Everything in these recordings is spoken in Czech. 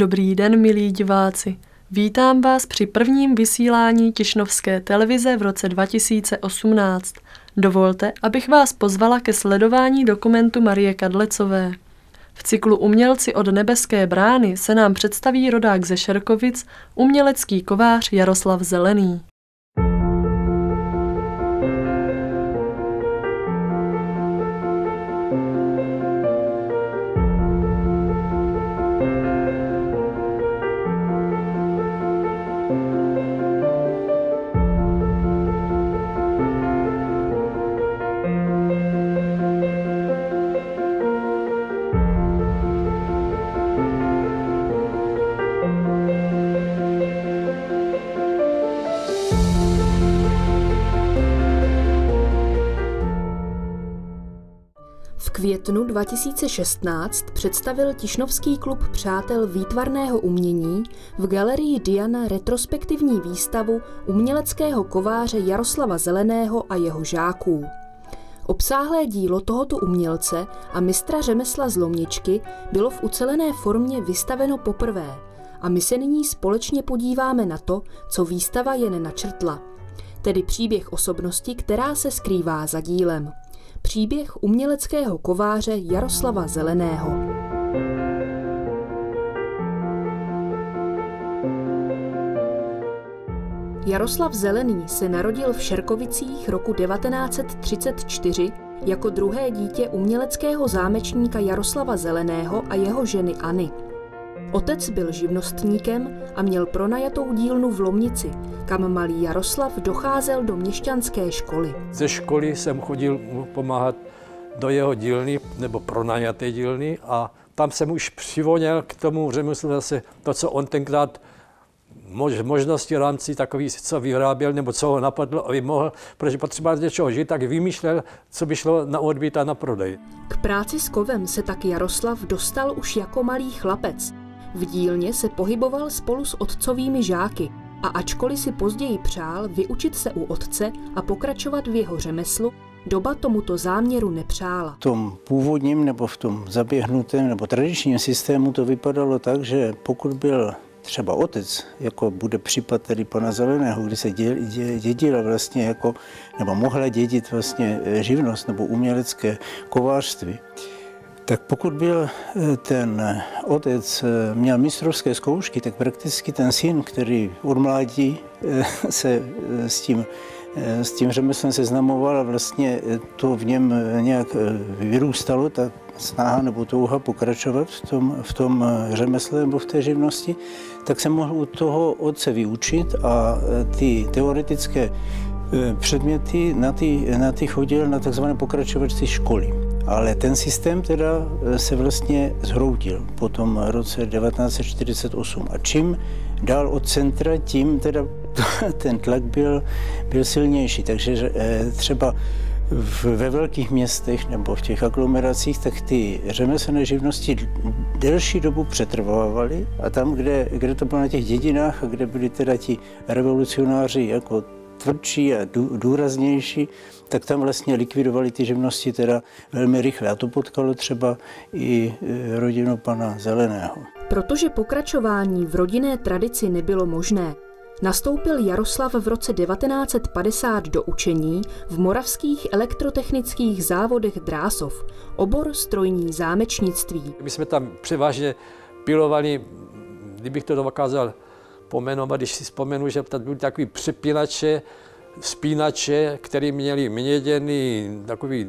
Dobrý den, milí diváci. Vítám vás při prvním vysílání Tišnovské televize v roce 2018. Dovolte, abych vás pozvala ke sledování dokumentu Marie Kadlecové. V cyklu Umělci od nebeské brány se nám představí rodák ze Šerkovic, umělecký kovář Jaroslav Zelený. 2016 představil Tišnovský klub přátel výtvarného umění v galerii Diana retrospektivní výstavu uměleckého kováře Jaroslava Zeleného a jeho žáků. Obsáhlé dílo tohoto umělce a mistra řemesla zlomničky bylo v ucelené formě vystaveno poprvé. A my se nyní společně podíváme na to, co výstava jen načrtla, tedy příběh osobnosti, která se skrývá za dílem příběh uměleckého kováře Jaroslava Zeleného. Jaroslav Zelený se narodil v Šerkovicích roku 1934 jako druhé dítě uměleckého zámečníka Jaroslava Zeleného a jeho ženyAny. Otec byl živnostníkem a měl pronajatou dílnu v Lomnici, kam malý Jaroslav docházel do měšťanské školy. Ze školy jsem chodil pomáhat do jeho dílny nebo pronajaté dílny a tam jsem už přivoněl k tomu řemeslu zase to, co on tenkrát mož, možnosti rámci takový, co vyráběl, nebo co ho napadlo, aby mohl, protože potřeboval z něčeho žít, tak vymýšlel, co by šlo na odbyt a na prodej. K práci s kovem se tak Jaroslav dostal už jako malý chlapec. V dílně se pohyboval spolu s otcovými žáky a ačkoliv si později přál vyučit se u otce a pokračovat v jeho řemeslu, doba tomuto záměru nepřála. V tom původním nebo v tom zaběhnutém nebo tradičním systému to vypadalo tak, že pokud byl třeba otec, jako bude případ tedy pana Zeleného, kdy se dědila vlastně jako, nebo mohla dědit vlastně živnost nebo umělecké kovářství, tak pokud byl eh, ten otec eh, měl mistrovské zkoušky, tak prakticky ten syn, který od mládí eh, se s tím, s tím řemeslem seznamoval a vlastně to v něm nějak vyrůstalo, ta snaha nebo touha pokračovat v tom, v tom řemesle nebo v té živnosti, tak se mohl u toho otce vyučit a ty teoretické předměty na ty, na ty chodil na takzvané pokračovací školy. Ale ten systém teda eh, se vlastně zhroutil po tom roce 1948. A čím dál od centra, tím teda ten tlak byl, byl silnější. Takže eh, třeba ve velkých městech nebo v těch aglomeracích, tak ty řemeslné živnosti delší dobu přetrvávaly a tam, kde, kde to bylo na těch dědinách a kde byli teda ti revolucionáři jako tvrdší a důraznější, tak tam vlastně likvidovali ty živnosti teda velmi rychle. A to potkalo třeba i e, rodinu pana Zeleného. Protože pokračování v rodinné tradici nebylo možné, nastoupil Jaroslav v roce 1950 do učení v moravských elektrotechnických závodech Drásov, obor strojní zámečnictví. My jsme tam převážně pilovali, kdybych to dokázal pomenovat, když si vzpomenu, že tam byly takový přepínače, spínače, které měly měděný takový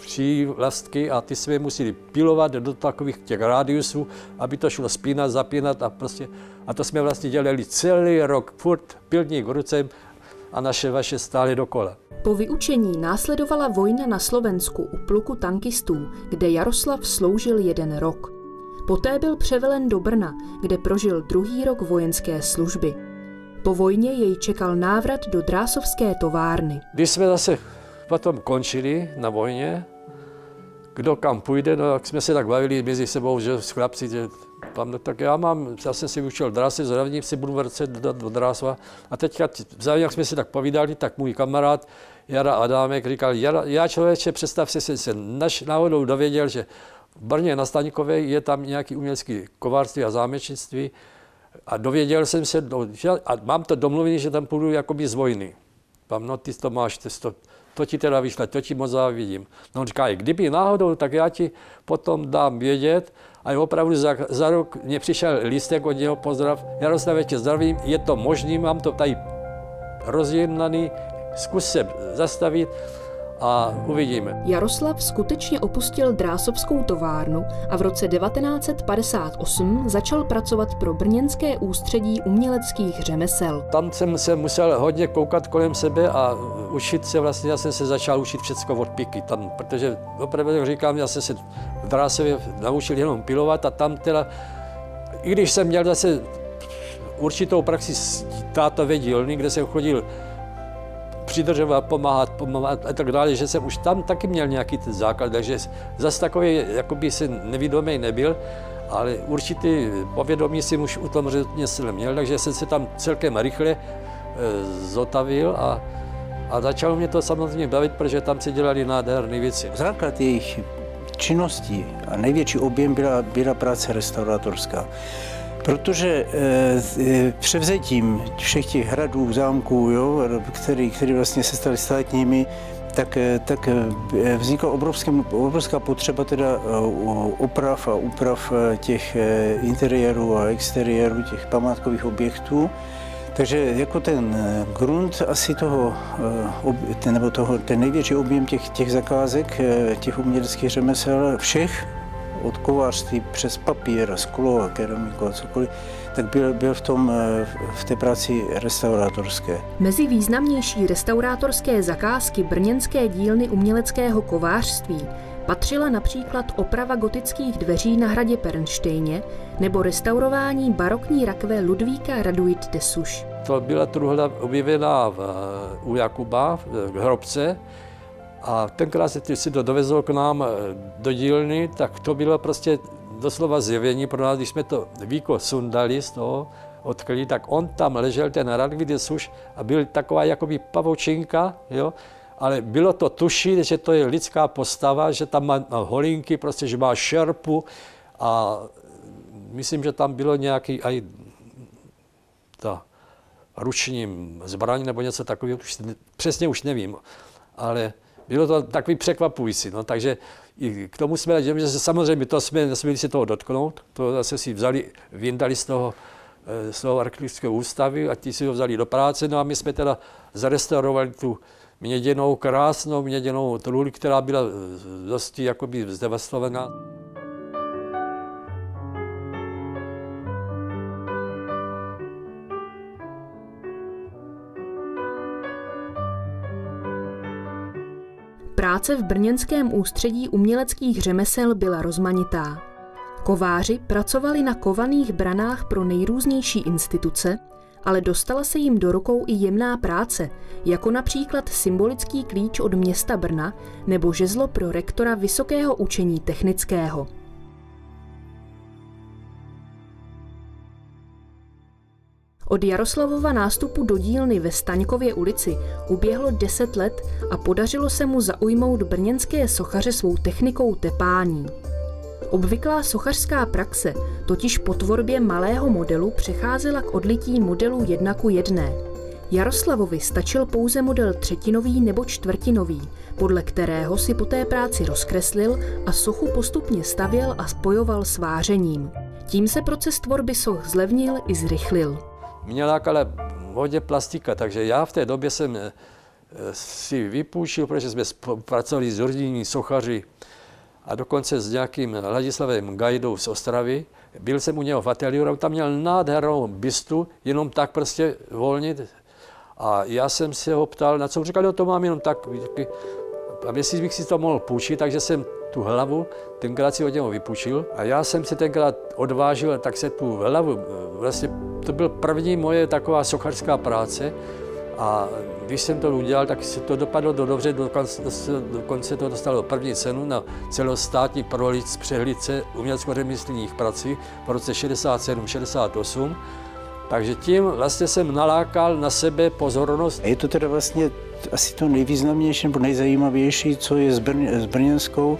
přívlastky a ty jsme museli pilovat do takových těch rádiusů, aby to šlo spínat, zapínat a prostě, a to jsme vlastně dělali celý rok, furt pilník ruce a naše vaše stály dokola. Po vyučení následovala vojna na Slovensku u pluku tankistů, kde Jaroslav sloužil jeden rok. Poté byl převelen do Brna, kde prožil druhý rok vojenské služby. Po vojně jej čekal návrat do drásovské továrny. Když jsme zase potom končili na vojně, kdo kam půjde, no jak jsme se tak bavili mezi sebou, že s chlapci, že tam, no, tak já mám, zase si učil drásy, zrovna si budu vracet do, do Drásova. A teďka, vzájemně, jak jsme si tak povídali, tak můj kamarád Jara Adámek říkal, Jara, já člověče, představ si, jsem se naš, náhodou dověděl, že v Brně na Staňkové je tam nějaký umělecký kovářství a zámečnictví a dověděl jsem se, a mám to domluvené, že tam půjdu jakoby z vojny. Mám, no ty to máš, ty to, to ti teda vyšle, to ti moc závidím. No on říká, kdyby náhodou, tak já ti potom dám vědět. A opravdu za, za rok mě přišel lístek od něho, pozdrav, Jaroslav, tě zdravím, je to možný, mám to tady rozjednaný, zkus se zastavit a uvidíme. Jaroslav skutečně opustil drásovskou továrnu a v roce 1958 začal pracovat pro Brněnské ústředí uměleckých řemesel. Tam jsem se musel hodně koukat kolem sebe a učit se vlastně, já jsem se začal učit všechno od piky tam, protože opravdu, jak říkám, já jsem se v Drásově naučil jenom pilovat a tam teda, i když jsem měl zase určitou praxi z tátové dílny, kde jsem chodil přidržovat, pomáhat, pomáhat a tak dále, že jsem už tam taky měl nějaký ten základ, takže zase takový, jakoby se nevědomý nebyl, ale určitý povědomí jsem už u tom řetězce měl, takže jsem se tam celkem rychle e, zotavil a, a začalo mě to samozřejmě bavit, protože tam se dělali nádherné věci. Základ jejich činností a největší objem byla, byla práce restaurátorská. Protože e, převzetím všech těch hradů, zámků, jo, který, který vlastně se staly státními, tak, eh, tak vznikla obrovské, obrovská potřeba teda oprav a úprav těch interiérů a exteriérů těch památkových objektů. Takže jako ten grunt asi toho, nebo toho, ten největší objem těch, těch zakázek, těch uměleckých řemesel, všech, od kovářství přes papír, sklo a keramiku a cokoliv, tak byl, byl v, tom, eh, v té práci restaurátorské. Mezi významnější restaurátorské zakázky brněnské dílny uměleckého kovářství patřila například oprava gotických dveří na hradě Pernštejně nebo restaurování barokní rakve Ludvíka Raduit de Suš. To byla truhla objevená v, u Jakuba v hrobce, a tenkrát se si to dovezl k nám eh, do dílny, tak to bylo prostě doslova zjevení pro nás, když jsme to víko sundali z toho, odkryli, tak on tam ležel, ten Radvid suš a byl taková jakoby pavočinka, jo, ale bylo to tušit, že to je lidská postava, že tam má holinky, prostě, že má šerpu a myslím, že tam bylo nějaký aj ta ruční zbraň nebo něco takového, přesně už nevím, ale bylo to takový překvapující. No, takže i k tomu jsme, že samozřejmě to jsme nesměli si toho dotknout, to zase si vzali, vyndali z toho, eh, z toho archeologického ústavy a ti si ho vzali do práce. No a my jsme teda zarestaurovali tu měděnou, krásnou měděnou truhli, která byla eh, dosti jakoby zdevastovaná. Práce v brněnském ústředí uměleckých řemesel byla rozmanitá. Kováři pracovali na kovaných branách pro nejrůznější instituce, ale dostala se jim do rukou i jemná práce, jako například symbolický klíč od města Brna nebo žezlo pro rektora Vysokého učení technického. Od Jaroslavova nástupu do dílny ve Staňkově ulici uběhlo deset let a podařilo se mu zaujmout brněnské sochaře svou technikou tepání. Obvyklá sochařská praxe totiž po tvorbě malého modelu přecházela k odlití modelu jedna ku jedné. Jaroslavovi stačil pouze model třetinový nebo čtvrtinový, podle kterého si po té práci rozkreslil a sochu postupně stavěl a spojoval s vářením. Tím se proces tvorby soch zlevnil i zrychlil. Mě lákala hodně plastika, takže já v té době jsem eh, si vypůjčil, protože jsme pracovali s rodinní sochaři a dokonce s nějakým Ladislavem Gajdou z Ostravy. Byl jsem u něho v ateliéru, tam měl nádhernou bystu, jenom tak prostě volnit. A já jsem se ho ptal, na co říkal, no to mám jenom tak, a jestli bych si to mohl půjčit, takže jsem tu hlavu tenkrát si od něho vypůjčil a já jsem se tenkrát odvážil, tak se tu hlavu, vlastně to byl první moje taková sochařská práce a když jsem to udělal, tak se to dopadlo do dobře, dokonce, dokonce to dostalo první cenu na celostátní prolic přehlídce umělecko-řemeslných prací v roce 67-68. Takže tím vlastně jsem nalákal na sebe pozornost. Je to teda vlastně asi to nejvýznamnější nebo nejzajímavější, co je s, Brně, s brněnskou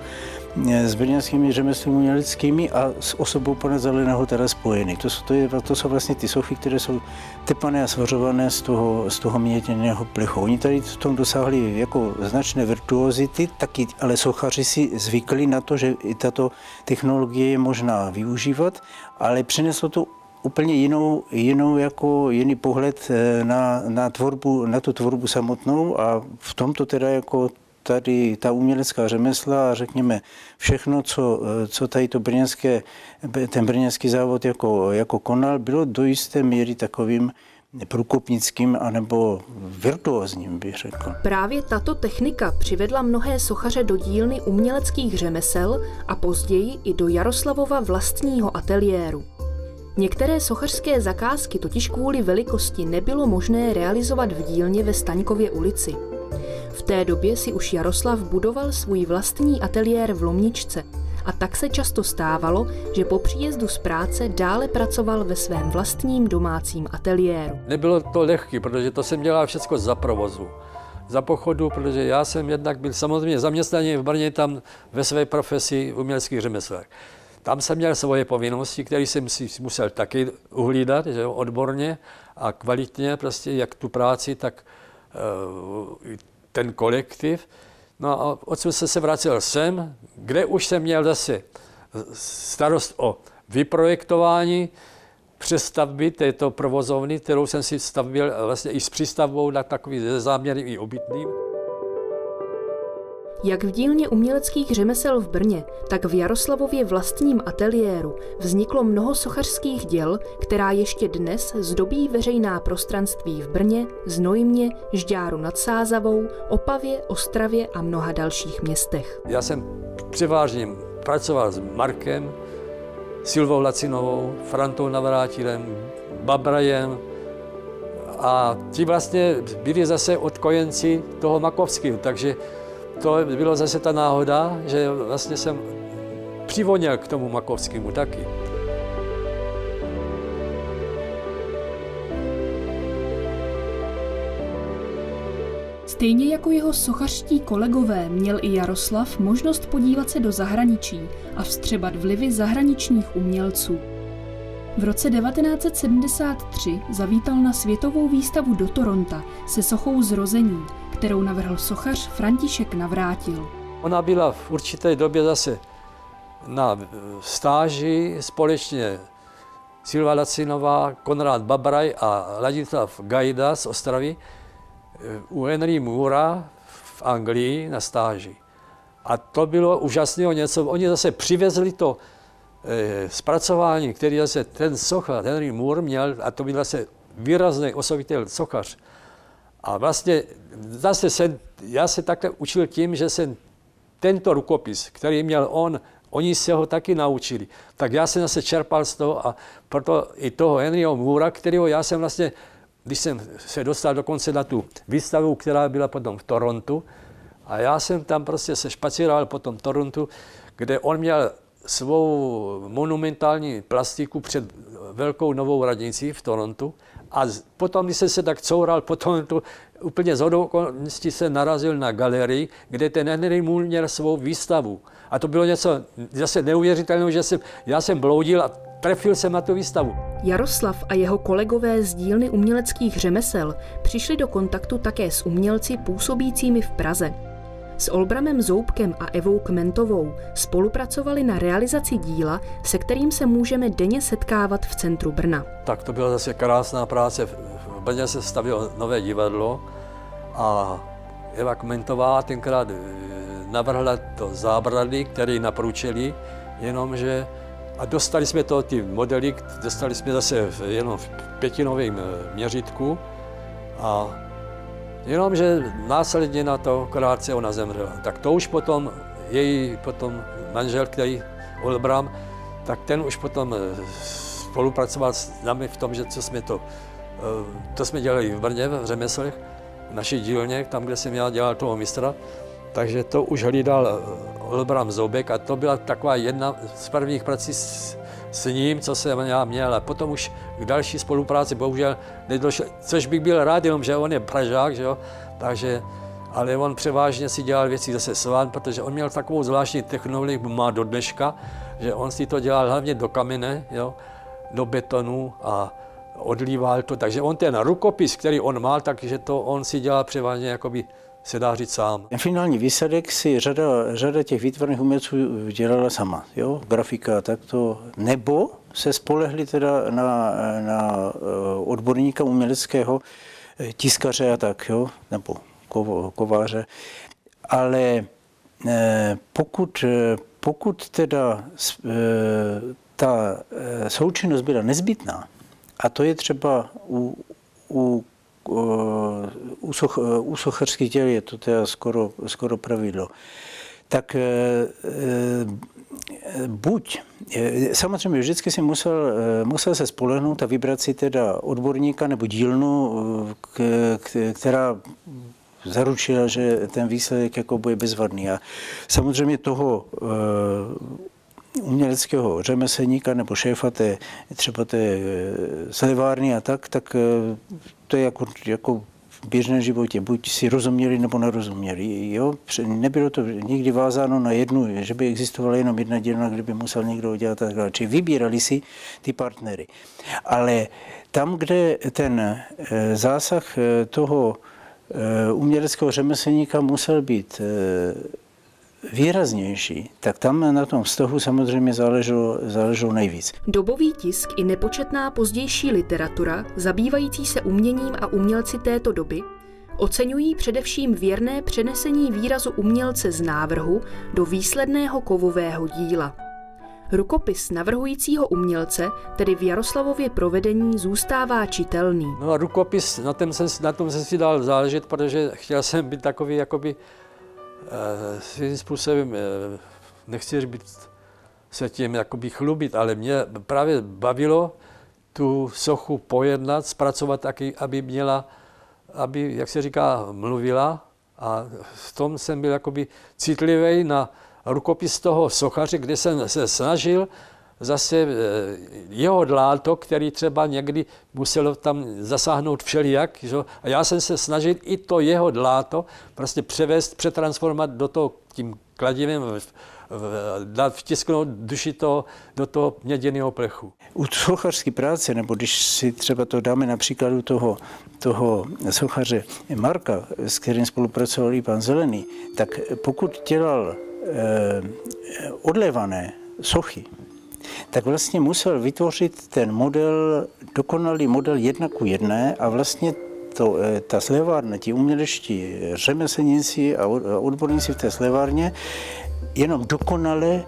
s brněnskými řemesly uměleckými a s osobou pana Zeleného teda spojeny. To jsou, to, je, to jsou vlastně ty sochy, které jsou tepané a svařované z toho, z toho měděného plechu. Oni tady v tom dosáhli jako značné virtuozity, taky, ale sochaři si zvykli na to, že i tato technologie je možná využívat, ale přineslo to úplně jinou, jinou jako jiný pohled eh, na, na, tvorbu, na tu tvorbu samotnou a v tomto teda jako tady ta umělecká řemesla a řekněme všechno, co, eh, co tady to brněnské, ten brněnský závod jako, jako konal, bylo do jisté míry takovým průkopnickým anebo virtuózním, bych řekl. Právě tato technika přivedla mnohé sochaře do dílny uměleckých řemesel a později i do Jaroslavova vlastního ateliéru. Některé sochařské zakázky totiž kvůli velikosti nebylo možné realizovat v dílně ve Staňkově ulici. V té době si už Jaroslav budoval svůj vlastní ateliér v Lomničce a tak se často stávalo, že po příjezdu z práce dále pracoval ve svém vlastním domácím ateliéru. Nebylo to lehké, protože to jsem dělal všechno za provozu za pochodu, protože já jsem jednak byl samozřejmě zaměstnaný v Brně tam ve své profesi uměleckých řemeslech. Tam jsem měl svoje povinnosti, které jsem si musel taky uhlídat, že jo, odborně a kvalitně, prostě jak tu práci, tak uh, ten kolektiv. No a odsud se se vracel sem, kde už jsem měl zase starost o vyprojektování přestavby této provozovny, kterou jsem si stavil vlastně i s přístavbou na takový záměry i obytným. Jak v dílně uměleckých řemesel v Brně, tak v Jaroslavově vlastním ateliéru vzniklo mnoho sochařských děl, která ještě dnes zdobí veřejná prostranství v Brně, Znojmě, Žďáru nad Sázavou, Opavě, Ostravě a mnoha dalších městech. Já jsem převážně pracoval s Markem, Silvou Lacinovou, Frantou Navrátilem, Babrajem, a ti vlastně byli zase odkojenci toho Makovského, takže to bylo zase ta náhoda, že vlastně jsem přivoněl k tomu Makovskému taky. Stejně jako jeho sochařští kolegové měl i Jaroslav možnost podívat se do zahraničí a vstřebat vlivy zahraničních umělců. V roce 1973 zavítal na světovou výstavu do Toronta se sochou Zrození, kterou navrhl sochař František Navrátil. Ona byla v určité době zase na stáži společně Silva Lacinová, Konrad Babraj a Ladislav Gajda z Ostravy u Henry Moora v Anglii na stáži. A to bylo úžasného něco. Oni zase přivezli to e, zpracování, který zase ten sochař Henry Moore měl, a to byl zase výrazný osobitel sochař. A vlastně zase jsem, já se také učil tím, že jsem tento rukopis, který měl on, oni se ho taky naučili. Tak já jsem zase čerpal z toho a proto i toho Henryho Moora, kterého já jsem vlastně, když jsem se dostal dokonce na tu výstavu, která byla potom v Torontu, a já jsem tam prostě se špacíroval po tom Torontu, kde on měl svou monumentální plastiku před velkou novou radnicí v Torontu a potom, když jsem se tak coural, potom to úplně z okolností se narazil na galerii, kde ten Henry Moore měl svou výstavu. A to bylo něco zase neuvěřitelného, že jsem, já jsem bloudil a trefil jsem na tu výstavu. Jaroslav a jeho kolegové z dílny uměleckých řemesel přišli do kontaktu také s umělci působícími v Praze. S Olbramem Zoubkem a Evou Kmentovou spolupracovali na realizaci díla, se kterým se můžeme denně setkávat v centru Brna. Tak to byla zase krásná práce. V Brně se stavilo nové divadlo a Eva Kmentová tenkrát eh, navrhla to zábrady, které napručili, jenomže a dostali jsme to, ty modely, dostali jsme zase jenom v pětinovém eh, měřitku a Jenomže následně na to krátce ona zemřela. Tak to už potom její potom manžel, který Olbram, tak ten už potom eh, spolupracoval s námi v tom, že co jsme to, eh, to jsme dělali v Brně, v řemeslech, v naší dílně, tam, kde jsem já dělal toho mistra, takže to už hlídal Olbram Zoubek a to byla taková jedna z prvních prací s, s ním, co jsem já měl. A potom už k další spolupráci bohužel nedošel, což bych byl rád, jenom že on je Pražák, že jo? takže ale on převážně si dělal věci zase sván, protože on měl takovou zvláštní technologii, má do dneška, že on si to dělal hlavně do kamene, jo, do betonu a odlíval to. Takže on ten rukopis, který on mal, takže to on si dělal převážně jakoby se dá říct sám. Ten finální výsledek si řada, řada těch výtvarných umělců dělala sama, jo? grafika takto, nebo se spolehli teda na, na eh, odborníka uměleckého, eh, tiskaře a tak, jo? nebo kováře. Ale eh, pokud, pokud teda ta součinnost byla nezbytná, a to je třeba u, u u, soch, u sochařských děl je to teda skoro, skoro pravidlo. Tak e, buď, samozřejmě vždycky si musel, musel se spolehnout a vybrat si teda odborníka nebo dílnu, která zaručila, že ten výsledek jako bude bezvadný. A samozřejmě toho uměleckého řemeslníka nebo šéfa té, třeba té slevárny a tak, tak to je jako, jako v běžném životě. Buď si rozuměli nebo nerozuměli. Jo? Nebylo to nikdy vázáno na jednu, že by existovala jenom jedna dílna, kdyby musel někdo udělat tak dále. Čili vybírali si ty partnery. Ale tam, kde ten eh, zásah eh, toho eh, uměleckého řemeslníka musel být výraznější, tak tam na tom vztahu samozřejmě záleželo, záleželo nejvíc. Dobový tisk i nepočetná pozdější literatura, zabývající se uměním a umělci této doby, oceňují především věrné přenesení výrazu umělce z návrhu do výsledného kovového díla. Rukopis navrhujícího umělce tedy v Jaroslavově provedení zůstává čitelný. No a rukopis, na tom jsem, na tom jsem si dal záležet, protože chtěl jsem být takový jakoby svým způsobem, eh, nechci být se tím jakoby chlubit, ale mě právě bavilo tu sochu pojednat, zpracovat taky, aby měla, aby, jak se říká, mluvila. A v tom jsem byl jakoby citlivý na rukopis toho sochaře, kde jsem se snažil zase eh, jeho dláto, který třeba někdy muselo tam zasáhnout všelijak. Že? A já jsem se snažil i to jeho dláto prostě převést, přetransformovat do toho tím kladivem, dát vtisknout duši to do toho měděného plechu. U sochařské práce, nebo když si třeba to dáme na příkladu toho, toho sochaře Marka, s kterým spolupracoval i pan Zelený, tak pokud dělal eh, odlevané sochy, tak vlastně musel vytvořit ten model, dokonalý model jedna ku jedné a vlastně to, eh, ta slevárna, ti umělečtí řemeslníci a odborníci v té slevárně jenom dokonale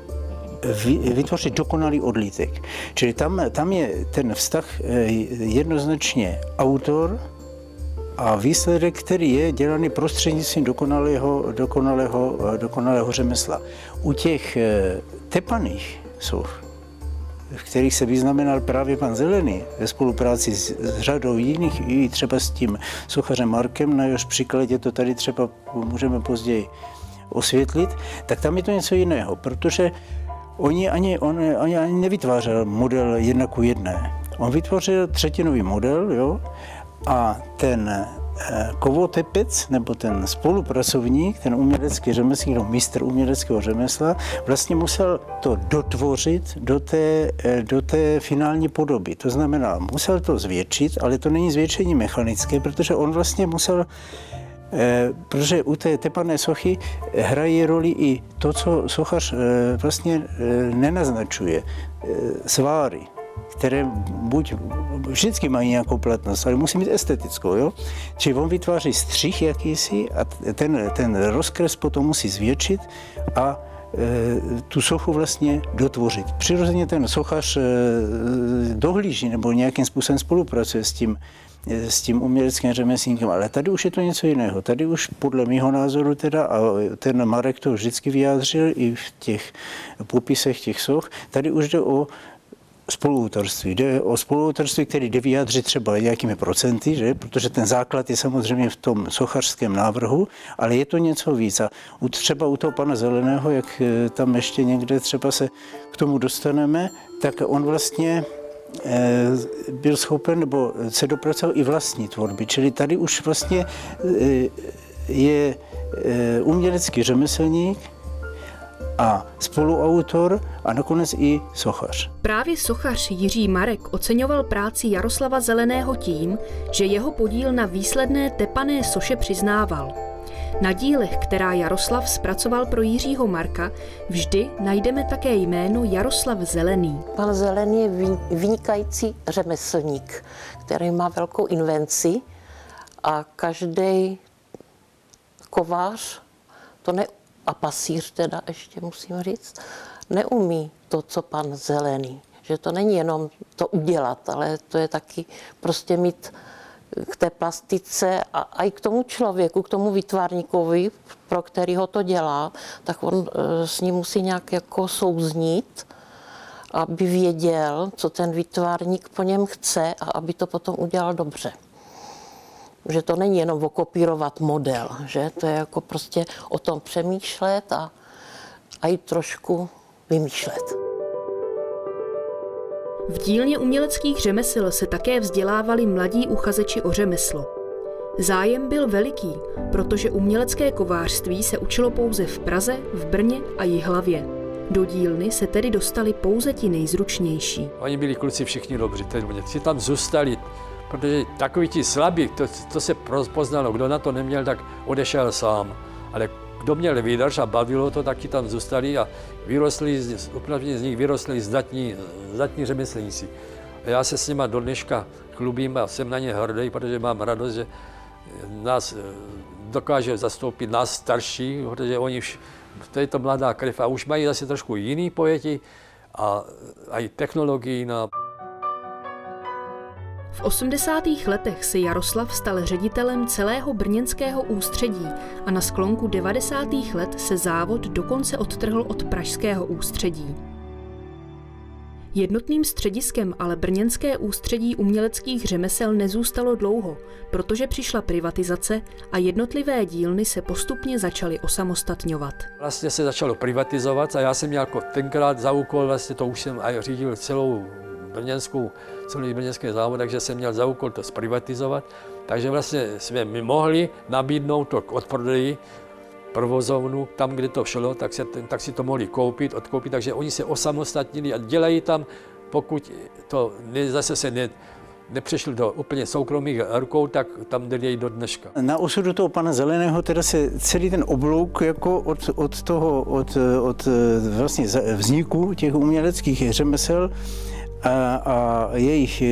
vytvořit dokonalý odlítek. Čili tam, tam je ten vztah eh, jednoznačně autor a výsledek, který je dělaný prostřednictvím dokonalého, dokonalého, eh, dokonalého řemesla. U těch tepaných soch v kterých se vyznamenal právě pan Zelený ve spolupráci s, s řadou jiných, i třeba s tím sochařem Markem, na jehož příkladě to tady třeba můžeme později osvětlit, tak tam je to něco jiného, protože oni ani, on, ani, ani nevytvářel model jedna ku jedné. On vytvořil třetinový model jo, a ten kovotepec nebo ten spolupracovník, ten umělecký řemeslník, no mistr uměleckého řemesla, vlastně musel to dotvořit do té, eh, do té finální podoby. To znamená, musel to zvětšit, ale to není zvětšení mechanické, protože on vlastně musel Eh, protože u té tepané sochy hrají roli i to, co sochař eh, vlastně eh, nenaznačuje. Sváry, které buď vždycky mají nějakou platnost, ale musí mít estetickou. Jo? Čili on vytváří střih jakýsi a ten, ten rozkres potom musí zvětšit a e, tu sochu vlastně dotvořit. Přirozeně ten sochař e, dohlíží nebo nějakým způsobem spolupracuje s tím, e, s tím uměleckým řemeslníkem, ale tady už je to něco jiného. Tady už podle mého názoru teda, a ten Marek to vždycky vyjádřil i v těch popisech těch soch, tady už jde o spoluautorství. Jde o spoluautorství, který jde vyjádřit třeba nějakými procenty, že? protože ten základ je samozřejmě v tom sochařském návrhu, ale je to něco víc. A třeba u toho pana Zeleného, jak eh, tam ještě někde třeba se k tomu dostaneme, tak on vlastně eh, byl schopen nebo se dopracoval i vlastní tvorby. Čili tady už vlastně eh, je umělecký řemeslník a spoluautor a nakonec i sochař. Právě sochař Jiří Marek oceňoval práci Jaroslava Zeleného tím, že jeho podíl na výsledné tepané soše přiznával. Na dílech, která Jaroslav zpracoval pro Jiřího Marka, vždy najdeme také jméno Jaroslav Zelený. Pan Zelený je vynikající řemeslník, který má velkou invenci a každý kovář to ne, a pasíř teda ještě musím říct, neumí to, co pan Zelený. Že to není jenom to udělat, ale to je taky prostě mít k té plastice a, a i k tomu člověku, k tomu vytvarníkovi, pro kterého to dělá, tak on e, s ním musí nějak jako souznít, aby věděl, co ten vytvarník po něm chce a aby to potom udělal dobře. Že to není jenom okopírovat model, že to je jako prostě o tom přemýšlet a, a i trošku vymýšlet. V dílně uměleckých řemesel se také vzdělávali mladí uchazeči o řemeslo. Zájem byl veliký, protože umělecké kovářství se učilo pouze v Praze, v Brně a Jihlavě. Do dílny se tedy dostali pouze ti nejzručnější. Oni byli kluci všichni dobří, ti tam zůstali, protože takový ti slabí, to, to se poznalo, kdo na to neměl, tak odešel sám. Ale kdo měl výdrž a bavilo to, taky tam zůstali a vyrostli, opravdu z nich vyrostli zdatní, zdatní řemeslníci. A já se s nima do dneška chlubím a jsem na ně hrdý, protože mám radost, že nás eh, dokáže zastoupit nás starší, protože oni už, to je to mladá krev a už mají zase trošku jiný pojetí a, i technologii na v 80. letech se Jaroslav stal ředitelem celého brněnského ústředí a na sklonku 90. let se závod dokonce odtrhl od pražského ústředí. Jednotným střediskem ale brněnské ústředí uměleckých řemesel nezůstalo dlouho, protože přišla privatizace a jednotlivé dílny se postupně začaly osamostatňovat. Vlastně se začalo privatizovat a já jsem měl jako tenkrát za úkol, vlastně to už jsem řídil celou brněnskou, celý brněnský závod, takže jsem měl za úkol to zprivatizovat. Takže vlastně jsme mi mohli nabídnout to k odprodeji provozovnu, tam, kde to šlo, tak, se, tak si to mohli koupit, odkoupit, takže oni se osamostatnili a dělají tam, pokud to ne, zase se ne, nepřešli do úplně soukromých rukou, tak tam dělají do dneška. Na osudu toho pana Zeleného teda se celý ten oblouk jako od, od toho, od, od vlastně vzniku těch uměleckých řemesel a, a jejich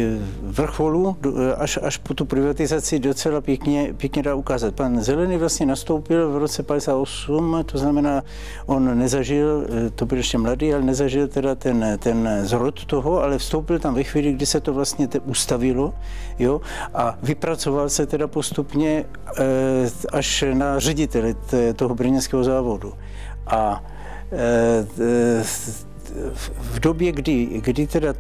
vrcholu až, až po tu privatizaci docela pěkně, pěkně dá ukázat. Pan Zelený vlastně nastoupil v roce 58, to znamená, on nezažil, to byl ještě mladý, ale nezažil teda ten, ten zrod toho, ale vstoupil tam ve chvíli, kdy se to vlastně te ustavilo jo, a vypracoval se teda postupně až na řediteli toho brněnského závodu. A v době, kdy, kdy teda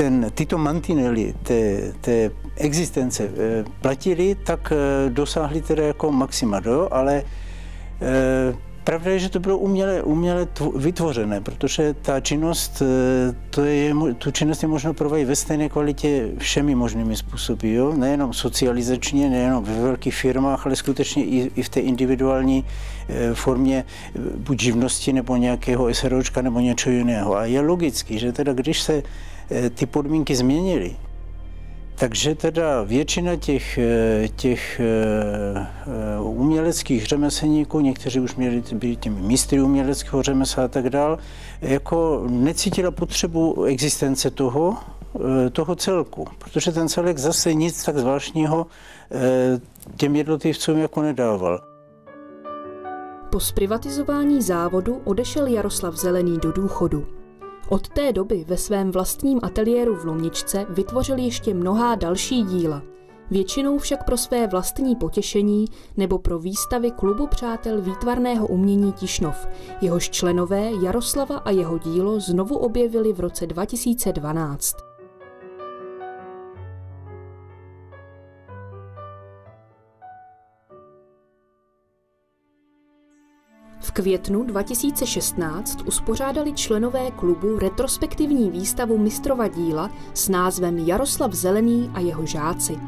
ten, tyto mantinely té, té existence eh, platili, tak eh, dosáhli teda jako maxima, do, ale eh, Pravda je, že to bylo uměle, uměle vytvořené, protože ta činnost, to je, tu činnost je možno provádět ve stejné kvalitě všemi možnými způsoby. Jo? Nejenom socializačně, nejenom ve velkých firmách, ale skutečně i, i v té individuální formě buď živnosti nebo nějakého SROčka nebo něčeho jiného. A je logický, že teda když se ty podmínky změnily. Takže teda většina těch, eh, těch eh, uměleckých řemeslníků, někteří už měli být těmi mistry uměleckého řemesla a tak dál, jako necítila potřebu existence toho, toho celku, protože ten celek zase nic tak zvláštního těm jednotlivcům jako nedával. Po zprivatizování závodu odešel Jaroslav Zelený do důchodu. Od té doby ve svém vlastním ateliéru v Lomničce vytvořil ještě mnohá další díla, většinou však pro své vlastní potěšení nebo pro výstavy Klubu přátel výtvarného umění Tišnov. Jehož členové Jaroslava a jeho dílo znovu objevili v roce 2012. květnu 2016 uspořádali členové klubu retrospektivní výstavu mistrova díla s názvem Jaroslav Zelený a jeho žáci.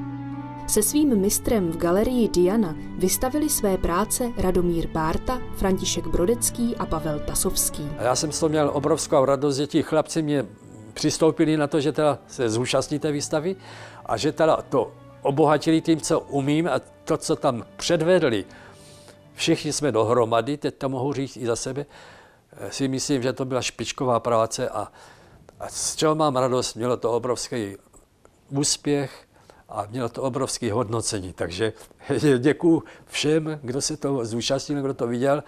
Se svým mistrem v galerii Diana vystavili své práce Radomír Bárta, František Brodecký a Pavel Tasovský. Já jsem z toho měl obrovskou radost, že ti chlapci mě přistoupili na to, že teda se zúčastní té výstavy a že teda to obohatili tím, co umím a to, co tam předvedli. Všichni jsme dohromady, teď to mohu říct i za sebe, si myslím, že to byla špičková práce a, a z čeho mám radost, mělo to obrovský úspěch a mělo to obrovské hodnocení. Takže děkuji všem, kdo se to zúčastnil, kdo to viděl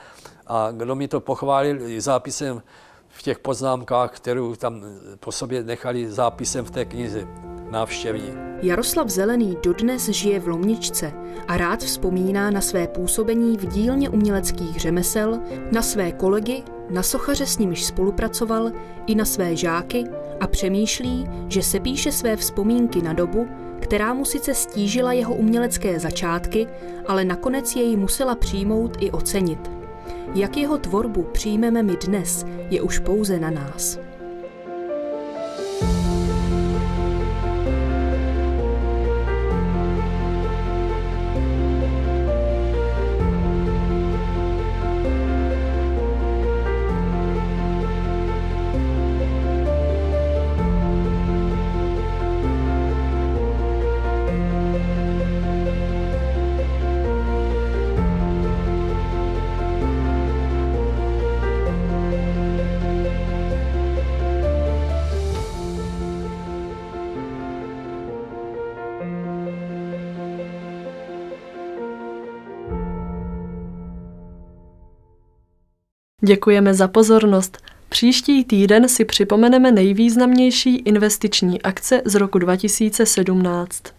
a kdo mi to pochválil zápisem v těch poznámkách, kterou tam po sobě nechali zápisem v té knize návštěvní. Jaroslav Zelený dodnes žije v Lomničce a rád vzpomíná na své působení v dílně uměleckých řemesel, na své kolegy, na sochaře s nimiž spolupracoval, i na své žáky a přemýšlí, že se píše své vzpomínky na dobu, která mu sice stížila jeho umělecké začátky, ale nakonec jej musela přijmout i ocenit. Jak jeho tvorbu přijmeme my dnes, je už pouze na nás. Děkujeme za pozornost. Příští týden si připomeneme nejvýznamnější investiční akce z roku 2017.